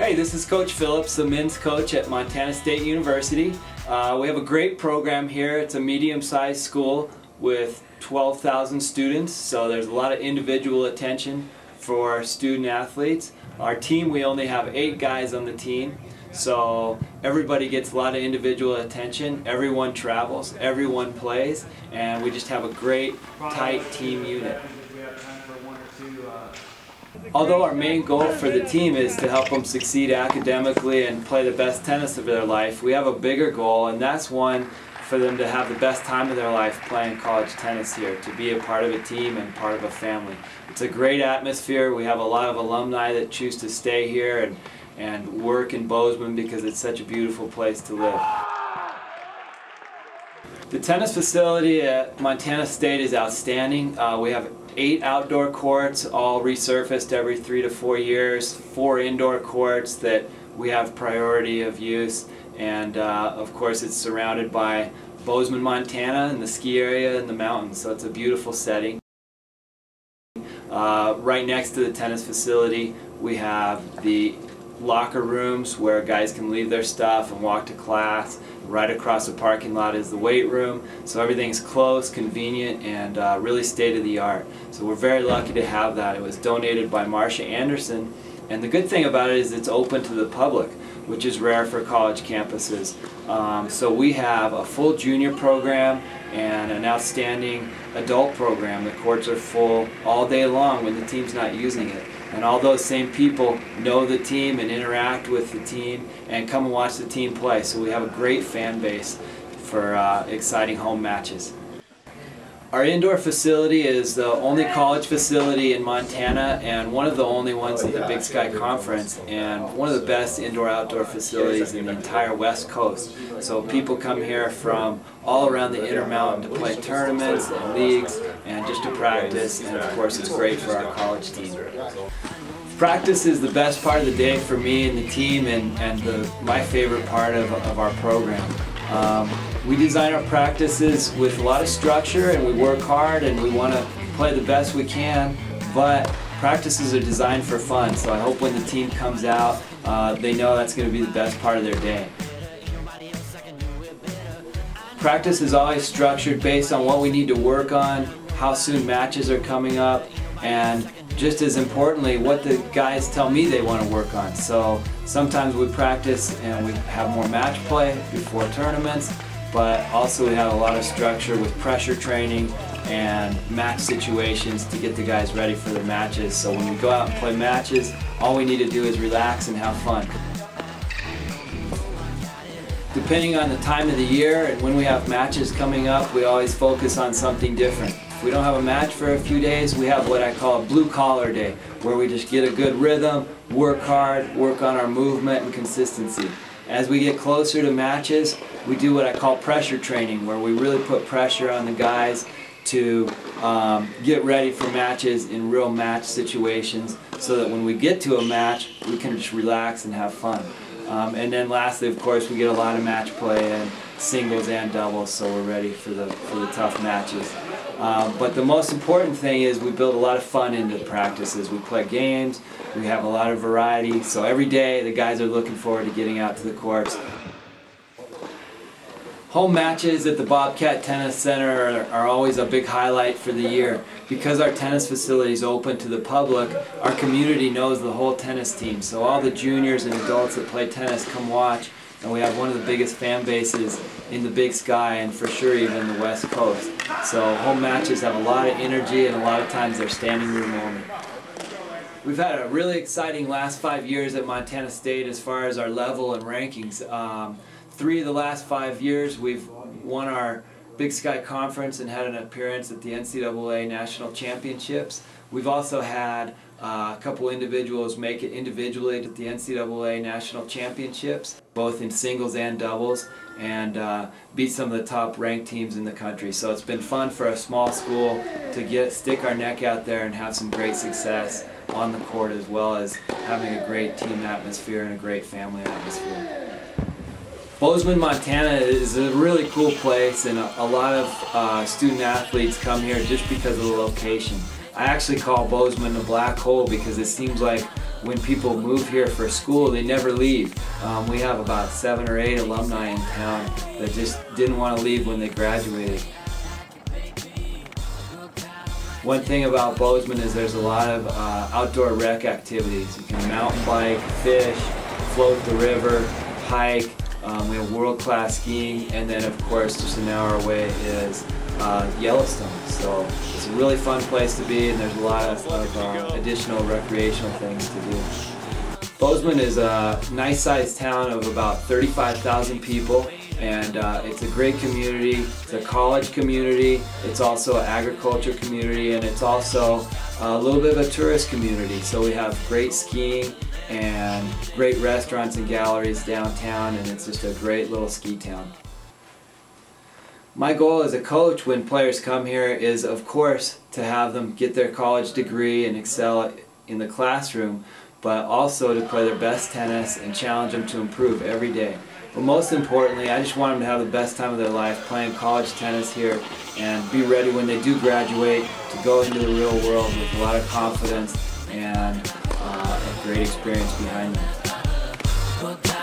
Hey, this is Coach Phillips, the men's coach at Montana State University. Uh, we have a great program here. It's a medium-sized school with 12,000 students, so there's a lot of individual attention for our student athletes. Our team, we only have eight guys on the team, so everybody gets a lot of individual attention. Everyone travels, everyone plays, and we just have a great, tight team unit. Although our main goal for the team is to help them succeed academically and play the best tennis of their life, we have a bigger goal, and that's one for them to have the best time of their life playing college tennis here, to be a part of a team and part of a family. It's a great atmosphere. We have a lot of alumni that choose to stay here and, and work in Bozeman because it's such a beautiful place to live. The tennis facility at Montana State is outstanding. Uh, we have eight outdoor courts, all resurfaced every three to four years, four indoor courts that we have priority of use, and uh, of course it's surrounded by Bozeman, Montana, and the ski area and the mountains, so it's a beautiful setting. Uh, right next to the tennis facility, we have the locker rooms where guys can leave their stuff and walk to class. Right across the parking lot is the weight room. So everything's close, convenient, and uh, really state of the art. So we're very lucky to have that. It was donated by Marcia Anderson. And the good thing about it is it's open to the public, which is rare for college campuses. Um, so we have a full junior program and an outstanding adult program. The courts are full all day long when the team's not using it. And all those same people know the team and interact with the team and come and watch the team play. So we have a great fan base for uh, exciting home matches. Our indoor facility is the only college facility in Montana and one of the only ones in the Big Sky Conference and one of the best indoor-outdoor facilities in the entire West Coast. So people come here from all around the Intermountain to play tournaments and leagues and just to practice and of course it's great for our college team. Practice is the best part of the day for me and the team and, and the, my favorite part of, of our program. Um, we design our practices with a lot of structure and we work hard and we want to play the best we can, but practices are designed for fun, so I hope when the team comes out, uh, they know that's going to be the best part of their day. Practice is always structured based on what we need to work on, how soon matches are coming up, and just as importantly, what the guys tell me they want to work on. So sometimes we practice and we have more match play before tournaments, but also we have a lot of structure with pressure training and match situations to get the guys ready for their matches. So when we go out and play matches, all we need to do is relax and have fun. Depending on the time of the year and when we have matches coming up, we always focus on something different. We don't have a match for a few days, we have what I call a blue collar day, where we just get a good rhythm, work hard, work on our movement and consistency. As we get closer to matches, we do what I call pressure training, where we really put pressure on the guys to um, get ready for matches in real match situations so that when we get to a match, we can just relax and have fun. Um, and then lastly, of course, we get a lot of match play and singles and doubles, so we're ready for the, for the tough matches. Um, but the most important thing is we build a lot of fun into the practices. We play games, we have a lot of variety, so every day the guys are looking forward to getting out to the courts. Home matches at the Bobcat Tennis Center are, are, always a big highlight for the year. Because our tennis facility is open to the public, our community knows the whole tennis team. So all the juniors and adults that play tennis come watch, and we have one of the biggest fan bases in the Big Sky and for sure even the West Coast. So home matches have a lot of energy and a lot of times they're standing room only. We've had a really exciting last five years at Montana State as far as our level and rankings. Um, three of the last five years we've won our Big Sky Conference and had an appearance at the NCAA National Championships. We've also had uh, a couple individuals make it individually at the NCAA National Championships, both in singles and doubles, and uh, beat some of the top ranked teams in the country. So it's been fun for a small school to get stick our neck out there and have some great success on the court as well as having a great team atmosphere and a great family atmosphere. Bozeman, Montana is a really cool place and a, a lot of uh, student athletes come here just because of the location. I actually call Bozeman the black hole because it seems like when people move here for school, they never leave. Um, we have about seven or eight alumni in town that just didn't want to leave when they graduated. One thing about Bozeman is there's a lot of uh, outdoor rec activities. You can mountain bike, fish, float the river, hike. Um, we have world-class skiing, and then of course just an hour away is uh, Yellowstone. So it's a really fun place to be, and there's a lot of, of uh, additional recreational things to do. Bozeman is a nice-sized town of about 35,000 people and uh, it's a great community. It's a college community. It's also an agriculture community, and it's also a little bit of a tourist community. So we have great skiing and great restaurants and galleries downtown, and it's just a great little ski town. My goal as a coach when players come here is, of course, to have them get their college degree and excel in the classroom, but also to play their best tennis and challenge them to improve every day. But most importantly, I just want them to have the best time of their life playing college tennis here and be ready when they do graduate to go into the real world with a lot of confidence and uh, a great experience behind them.